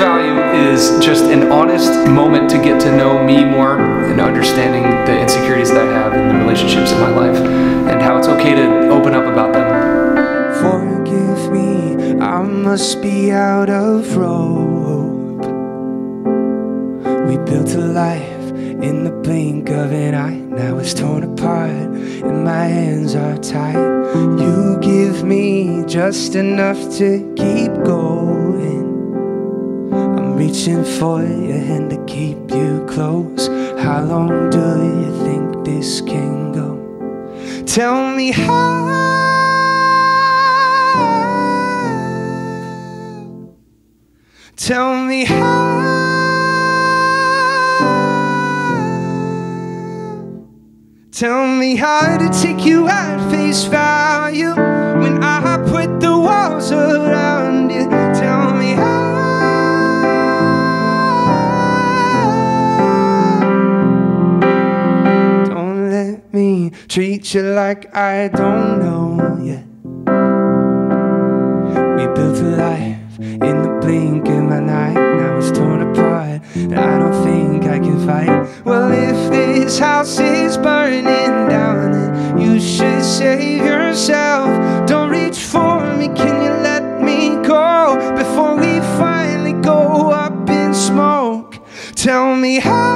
value is just an honest moment to get to know me more and understanding the insecurities that I have in the relationships in my life and how it's okay to open up about them. Forgive me, I must be out of rope. We built a life in the blink of an eye. Now it's torn apart and my hands are tied. You give me just enough to keep going. Reaching for your hand to keep you close. How long do you think this can go? Tell me how. Tell me how. Tell me how to take you at face value treat you like I don't know yet. We built a life in the blink of my night. Now it's torn apart, and I don't think I can fight. Well, if this house is burning down, then you should save yourself. Don't reach for me, can you let me go before we finally go up in smoke? Tell me how.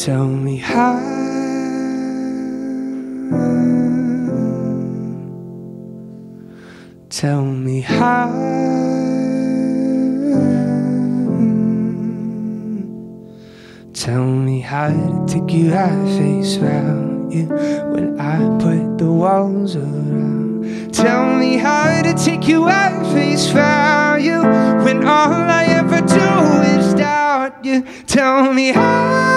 Tell me how. Tell me how. Tell me how to take you at face value when I put the walls around. Tell me how to take you at face value when all I ever do is doubt you. Tell me how.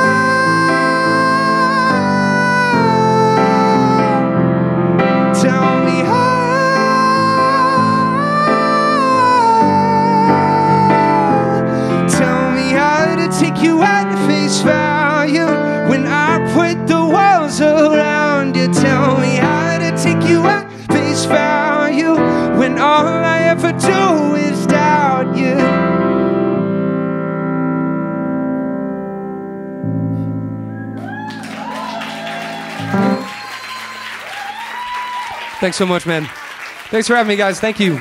Put the walls around you. Tell me how to take you at face value when all I ever do is doubt you. Thanks so much, man. Thanks for having me, guys. Thank you.